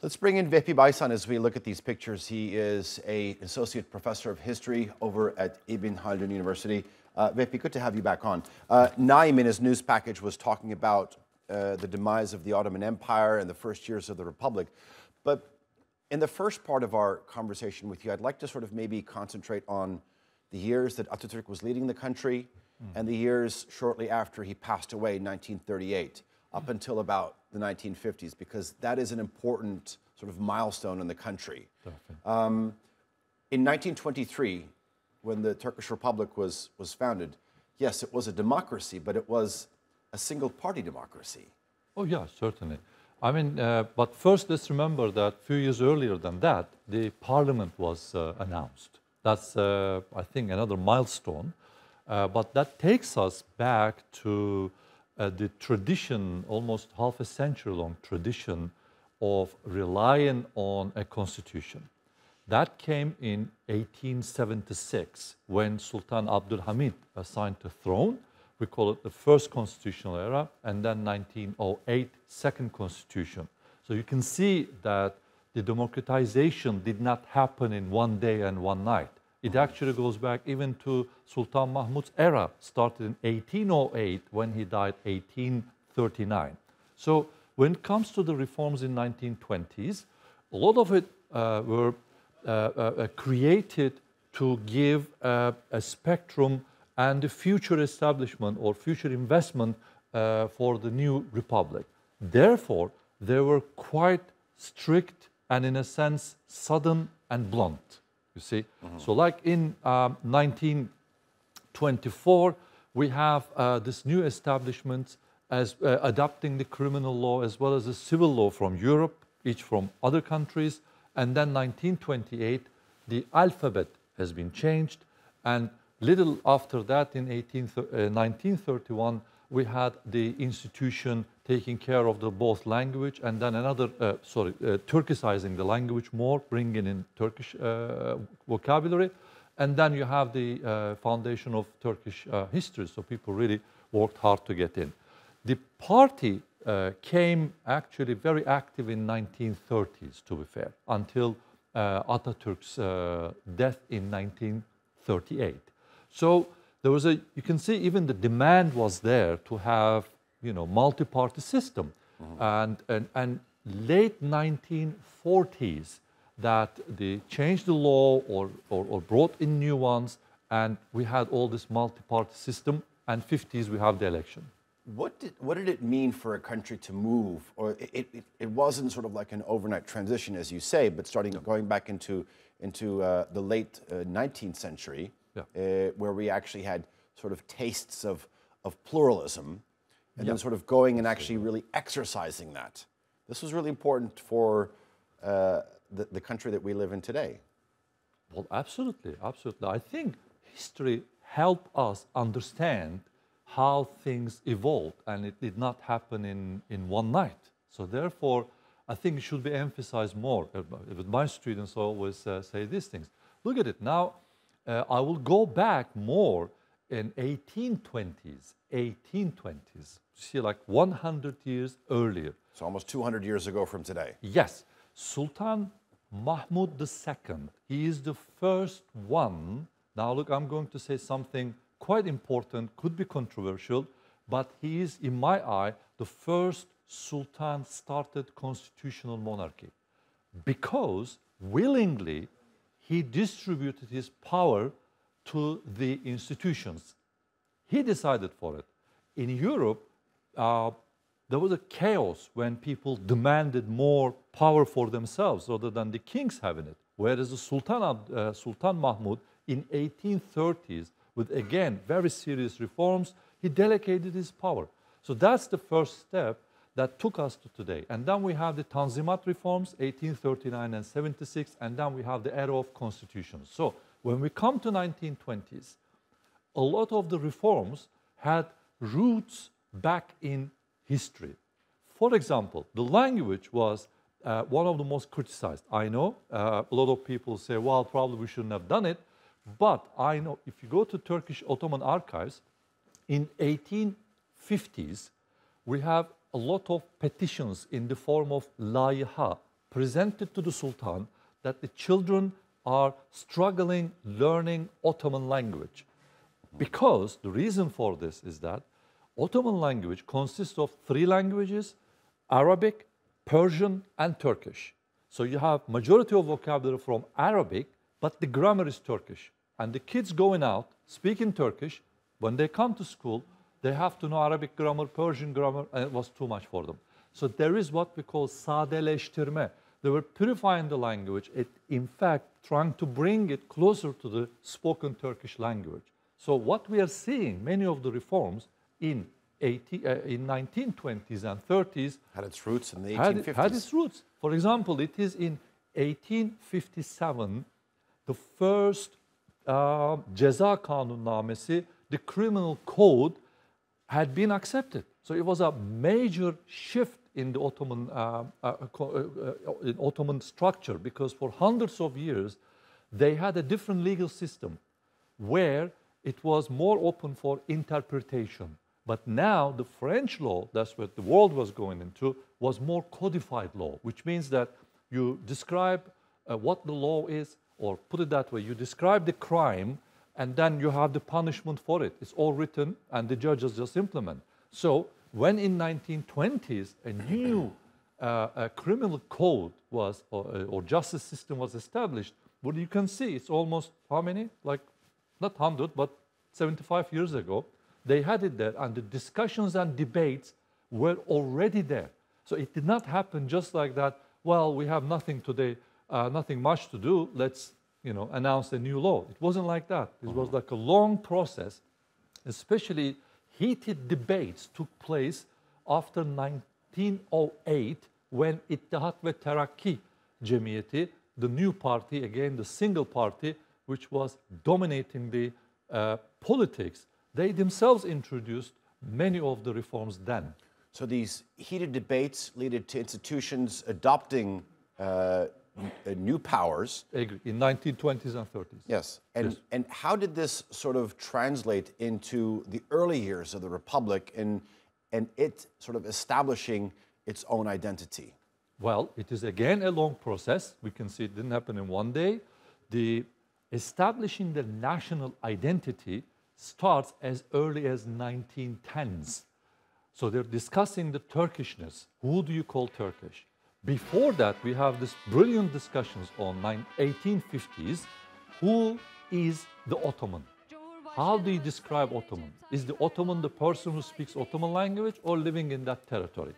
Let's bring in Vehbi Baysan as we look at these pictures. He is a associate professor of history over at Ibn Haldun University. Uh, Vehbi, good to have you back on. Uh, Naim, in his news package, was talking about uh, the demise of the Ottoman Empire and the first years of the Republic. But in the first part of our conversation with you, I'd like to sort of maybe concentrate on the years that Ataturk was leading the country mm. and the years shortly after he passed away in 1938 up until about the 1950s, because that is an important sort of milestone in the country. Um, in 1923, when the Turkish Republic was, was founded, yes, it was a democracy, but it was a single party democracy. Oh, yeah, certainly. I mean, uh, but first let's remember that a few years earlier than that, the parliament was uh, announced. That's, uh, I think, another milestone. Uh, but that takes us back to uh, the tradition, almost half a century long tradition of relying on a constitution. That came in 1876 when Sultan Abdul Hamid assigned the throne. We call it the first constitutional era, and then 1908, second constitution. So you can see that the democratization did not happen in one day and one night. It actually goes back even to Sultan Mahmud's era, started in 1808 when he died 1839. So when it comes to the reforms in 1920s, a lot of it uh, were uh, uh, uh created to give uh, a spectrum and the future establishment or future investment uh, for the new republic. Therefore, they were quite strict and in a sense sudden and blunt. You see? Mm -hmm. So, like in um, 1924, we have uh, this new establishment as uh, adopting the criminal law as well as the civil law from Europe, each from other countries. And then 1928, the alphabet has been changed. And little after that, in 18, uh, 1931, we had the institution taking care of the both language and then another, uh, sorry, uh, Turkicizing the language more, bringing in Turkish uh, vocabulary. And then you have the uh, foundation of Turkish uh, history. So people really worked hard to get in. The party uh, came actually very active in 1930s, to be fair, until Atatürk's death in 1938. So there was a, you can see even the demand was there to have, you know, multi-party system. Mm-hmm. And, and, and late 1940s that they changed the law or, or, or, brought in new ones and we had all this multi-party system and 50s we have the election. What did, what did it mean for a country to move? Or it, it, it wasn't sort of like an overnight transition, as you say, but starting going back into, into uh, the late uh, 19th century, yeah. uh, where we actually had sort of tastes of, of pluralism, and then sort of going and actually really exercising that. This was really important for uh, the, the country that we live in today. Well, absolutely, absolutely. I think history helped us understand how things evolved, and it did not happen in, in one night. So therefore, I think it should be emphasized more. With my students, always uh, say these things. Look at it now uh, I will go back more in 1820s, 1820s, see like 100 years earlier. So almost 200 years ago from today. Yes. Sultan Mahmud II, he is the first one. Now look, I'm going to say something quite important, could be controversial, but he is, in my eye, the first Sultan started constitutional monarchy because willingly he distributed his power to the institutions. He decided for it. In Europe, uh, there was a chaos when people demanded more power for themselves rather than the kings having it. Whereas the Sultan, uh, Sultan Mahmud in 1830s, with again very serious reforms, he delegated his power. So that's the first step that took us to today. And then we have the Tanzimat reforms, 1839 and 76, and then we have the era of constitutions. So when we come to 1920s, a lot of the reforms had roots back in history. For example, the language was uh, one of the most criticized. I know uh, a lot of people say, well, probably we shouldn't have done it. But I know if you go to Turkish Ottoman archives, in 1850s, we have a lot of petitions in the form of layıha, presented to the Sultan that the children are struggling learning Ottoman language. Because the reason for this is that Ottoman language consists of three languages Arabic, Persian, and Turkish. So you have majority of vocabulary from Arabic, but the grammar is Turkish. And the kids going out speaking Turkish, when they come to school, they have to know Arabic grammar, Persian grammar, and it was too much for them. So there is what we call sadeleştirme. They were purifying the language, it, in fact, trying to bring it closer to the spoken Turkish language. So what we are seeing, many of the reforms in, 80, uh, in 1920s and 30s Had its roots in the had, 1850s. had its roots. For example, it is in 1857 the first uh, ceza kanunnamesi, the criminal code, had been accepted. So it was a major shift in the Ottoman, uh, uh, uh, uh, Ottoman structure because for hundreds of years they had a different legal system where it was more open for interpretation. But now the French law, that's what the world was going into, was more codified law, which means that you describe uh, what the law is, or put it that way, you describe the crime, and then you have the punishment for it. It's all written, and the judges just implement. So when in 1920s a new uh, a criminal code was, or, uh, or justice system was established, what you can see, it's almost how many? Like not 100, but 75 years ago, they had it there, and the discussions and debates were already there. So it did not happen just like that. Well, we have nothing today, uh, nothing much to do. Let's, you know, announce a new law. It wasn't like that. It was like a long process, especially heated debates took place after 1908 when Ittihad ve Terakki Cemiyeti, the new party, again the single party, which was dominating the uh, politics, they themselves introduced many of the reforms then. So these heated debates led to institutions adopting uh, Uh, new powers. In 1920s and 30s. Yes. And, and how did this sort of translate into the early years of the Republic and, and it sort of establishing its own identity? Well, it is again a long process. We can see it didn't happen in one day. The establishing the national identity starts as early as 1910s. So they're discussing the Turkishness. Who do you call Turkish? Before that, we have this brilliant discussions on 1850s. Who is the Ottoman? How do you describe Ottoman? Is the Ottoman the person who speaks Ottoman language or living in that territory?